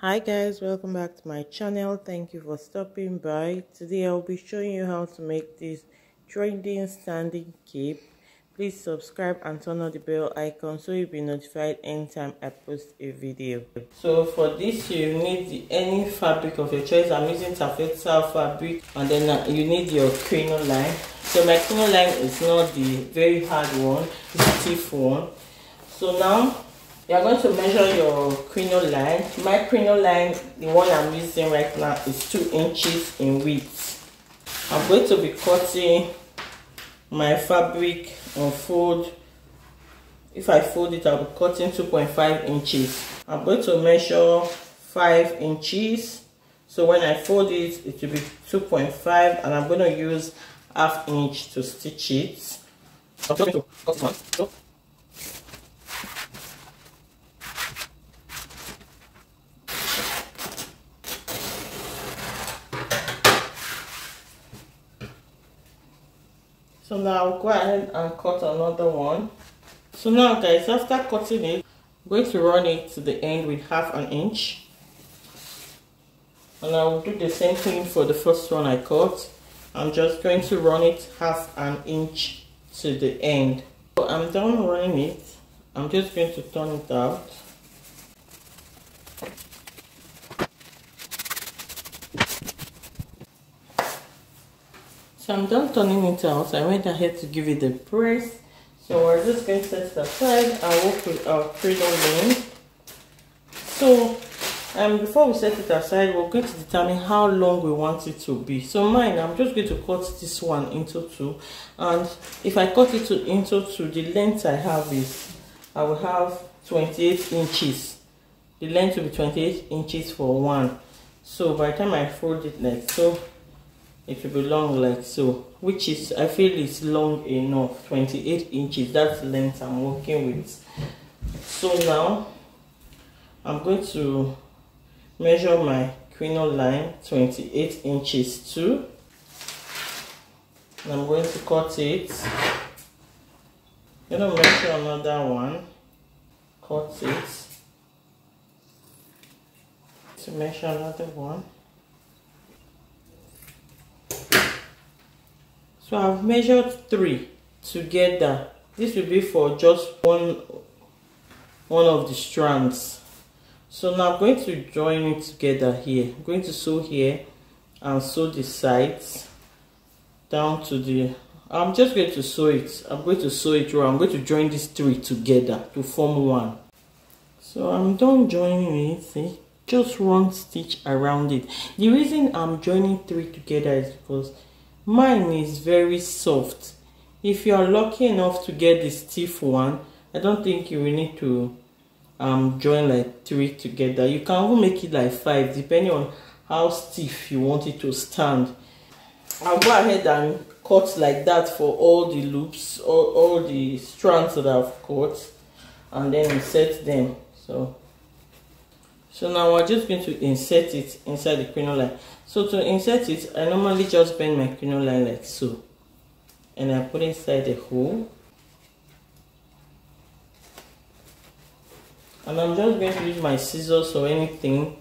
hi guys welcome back to my channel. Thank you for stopping by. Today i'll be showing you how to make this trending standing cape. Please subscribe and turn on the bell icon so you'll be notified anytime i post a video. So for this you need the, any fabric of your choice. I'm using taffeta fabric and then uh, you need your crinoline so my crinoline is not the very hard one it's a stiff one. So now you are going to measure your crinoline my crinoline the one i'm using right now is two inches in width. I'm going to be cutting my fabric and fold. If i fold it i'll be cutting 2.5 inches. I'm going to measure 5 inches. So when i fold it it will be 2.5 and i'm going to use half inch to stitch it. so so now I'll go ahead and cut another one. So now guys after cutting it I'm going to run it to the end with half an inch. And I will do the same thing for the first one I cut. I'm just going to run it half an inch to the end. So I'm done running it. I'm just going to turn it out So I'm done turning it out. I went ahead to give it a press. So we're just going to set it aside and work with our crinoline. So um, before we set it aside, we're going to determine how long we want it to be. So mine, I'm just going to cut this one into two. And if I cut it to, into two, the length I have is, I will have 28 inches. The length will be 28 inches for one. So by the time I fold it like so, it will be long like so which is i feel is long enough 28 inches that's length i'm working with. So now i'm going to measure my crinoline 28 inches too and i'm going to cut it. To measure another one cut it. To measure another one so I've measured three together. This will be for just one one of the strands. So now I'm going to join it together here. I'm going to sew here and sew the sides down to the I'm just going to sew it. I'm going to sew it through I'm going to join these three together to form one. So I'm done joining it see? Just one stitch around it. The reason I'm joining three together is because mine is very soft. If you are lucky enough to get the stiff one i don't think you will need to um join like three together. You can even make it like five depending on how stiff you want it to stand. I'll go ahead and cut like that for all the loops all, all the strands that i've cut and then insert them. So so now we're just going to insert it inside the crinoline so to insert it i normally just bend my crinoline like so. And i put inside the hole. And i'm just going to use my scissors or anything.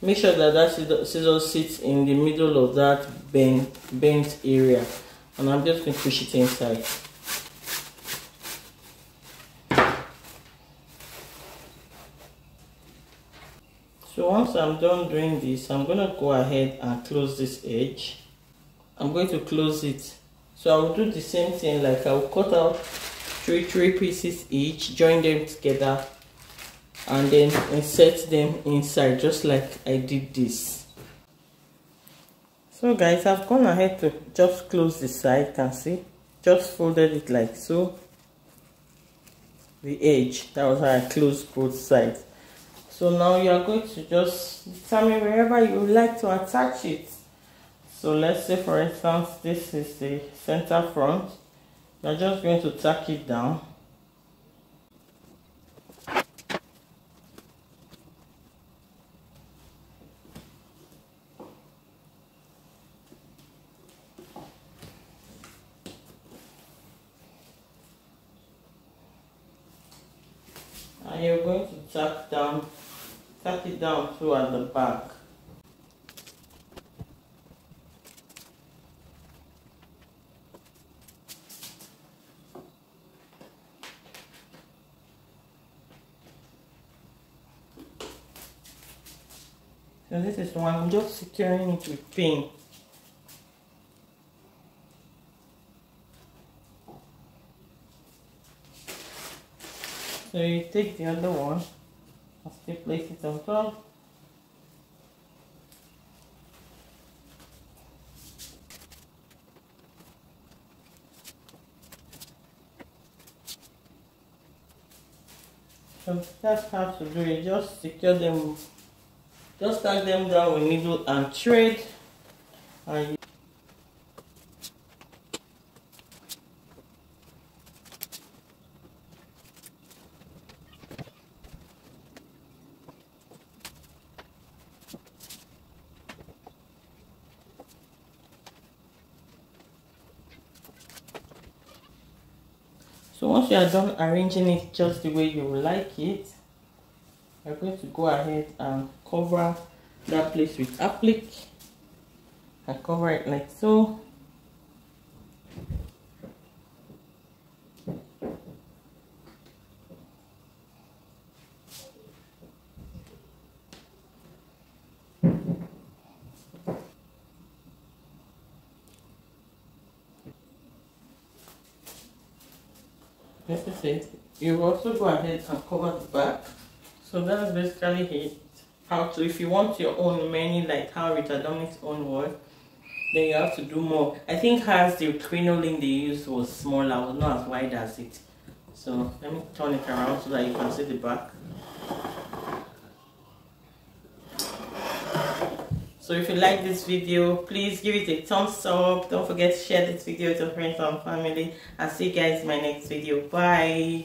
Make sure that that scissors sits in the middle of that bent bent area. And i'm just going to push it inside so once i'm done doing this i'm going to go ahead and close this edge. I'm going to close it. So i will do the same thing like i will cut out three three pieces each join them together and then insert them inside just like i did this. So guys i've gone ahead to just close the side can see? Just folded it like so. The edge that was how i closed both sides so now you are going to just determine wherever you would like to attach it. So let's say for instance this is the center front. You're just going to tack it down. And you're going to tack down tap it down through at the back So this is one, I'm just securing it with pin. So you take the other one, I'll place it on top. So that's how to do it, just secure them just stack them down with needle and thread and So once you are done arranging it just the way you like it, you're going to go ahead and cover that place with applique and cover it like so this is it you also go ahead and cover the back so that's basically it. How to, if you want your own many, like how Rita Dominic's own was, then you have to do more. I think hers, the crinoline they used was smaller, was not as wide as it. So let me turn it around so that you can see the back. So if you like this video, please give it a thumbs up. Don't forget to share this video your friends and family. I'll see you guys in my next video. Bye.